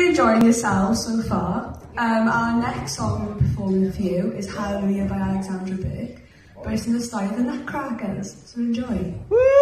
been enjoying yourselves so far. Um, our next song we're performing for you is Hallelujah by Alexandra Burke, but it's in the style of the Nutcrackers, so enjoy. Woo!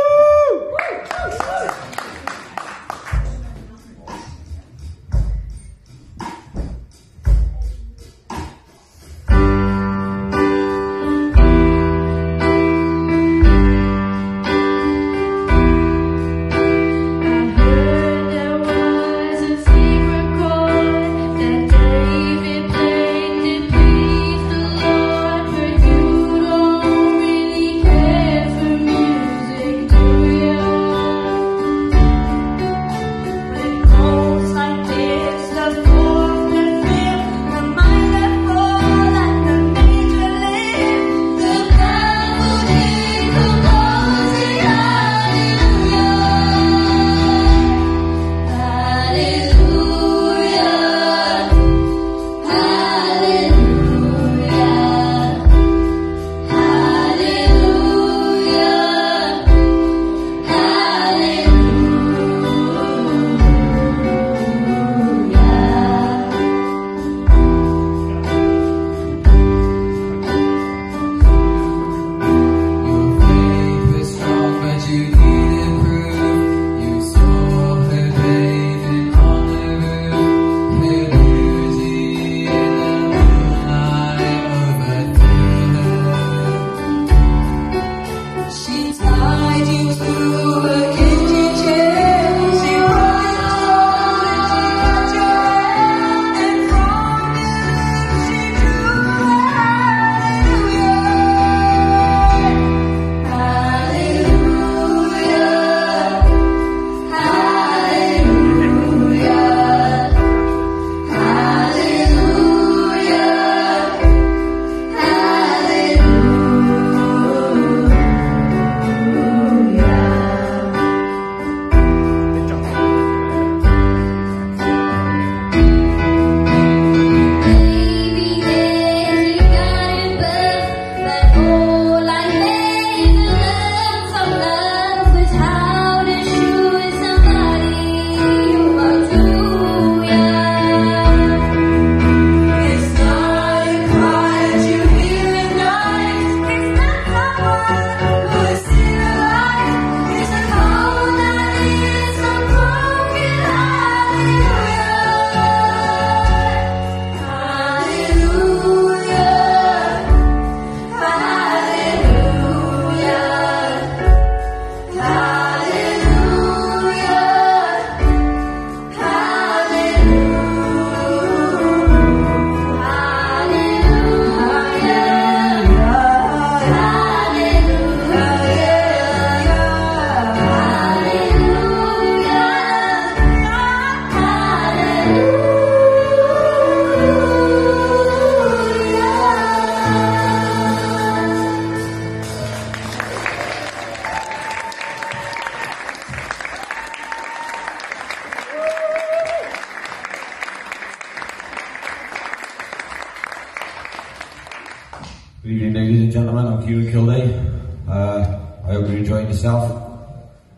Good evening, ladies and gentlemen. I'm Kieran Kilday. Uh, I hope you're enjoying yourself.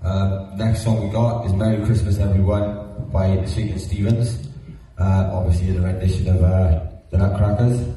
Uh, next song we got is Merry Christmas Everyone by Shakin' Stevens. Uh, obviously, a rendition of uh, the Nutcrackers.